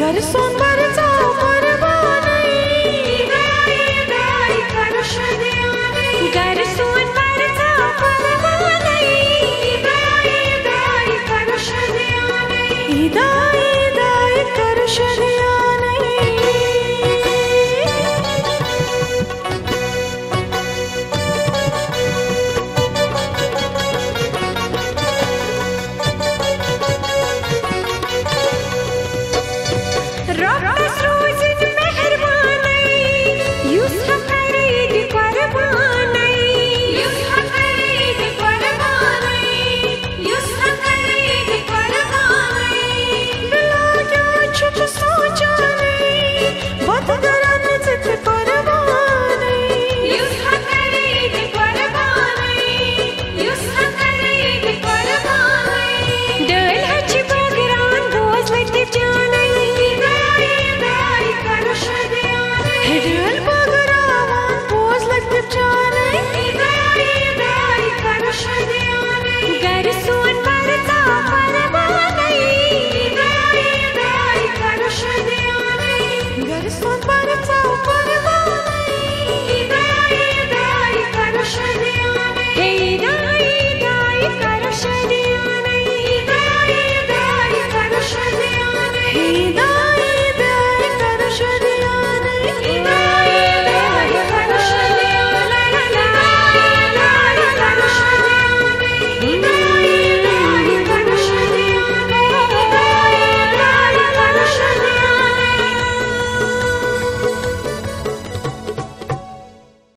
Garçon varsa